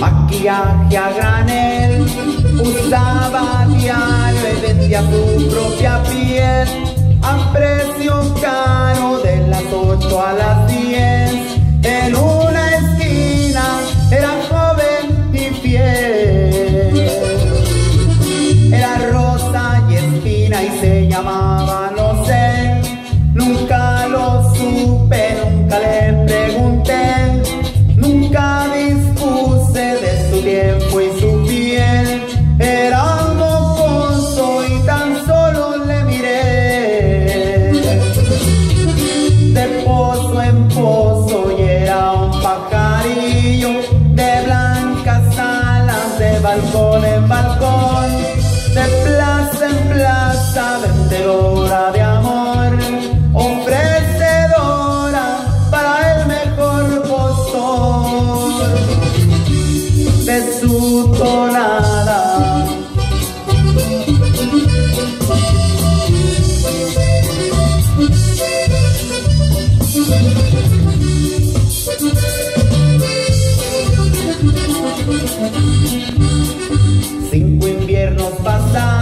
Maquillaje a granel, usaba diario y vendía su propia piel y se llamaba no sé. Nunca lo supe, nunca le pregunté. Nunca dispuse de su tiempo y su piel. Era un mocoso y tan solo le miré. De pozo en pozo y era un pajarillo de blancas alas, de balcón Cinco inviernos pasaron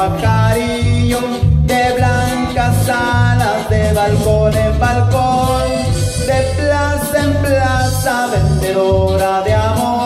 pajarillo de blancas alas, de balcón en balcón, de plaza en plaza, vendedora de amor,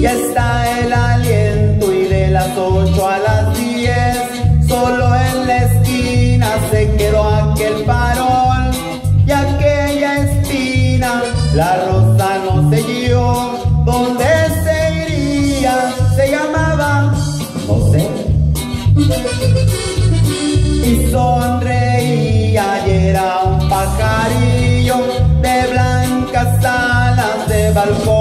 Ya está el aliento y de las 8 a las 10 solo en la esquina se quedó aquel farol y aquella espina la rosa no siguió donde se iría se llamaba José y sonreía y era un pajarillo de blancas alas de balcón